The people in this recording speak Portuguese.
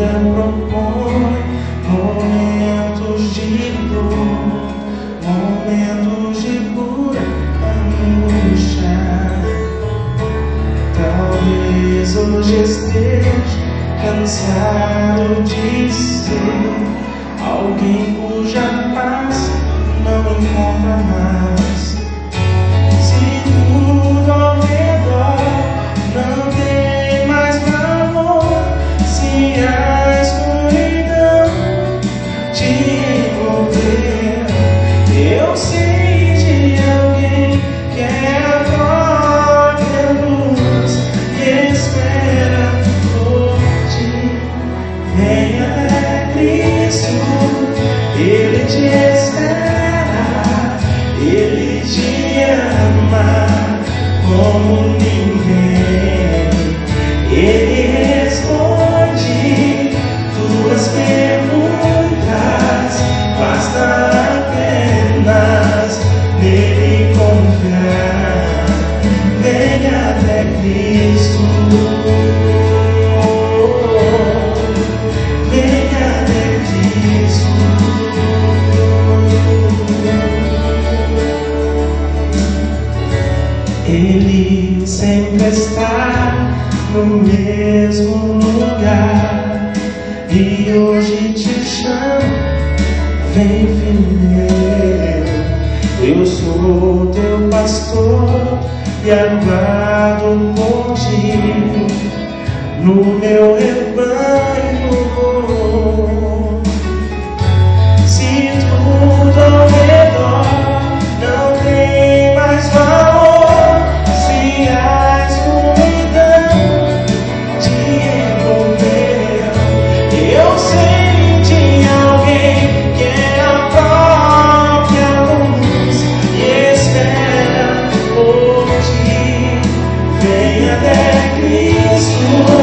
vida propõe momentos de dor, momentos de pura angústia. Talvez hoje esteja cansado de ser alguém cuja paz não encontra mais. Eu sei alguém que é a própria luz que espera por ti. Venha até Cristo, Ele te espera, Ele te ama como ninguém. Confiar. Venha até Cristo. Venha até Cristo. Ele sempre está no mesmo lugar e hoje te chama. Vem, filho, eu sou teu pastor e aguardo por ti no meu rebanho. Até Cristo,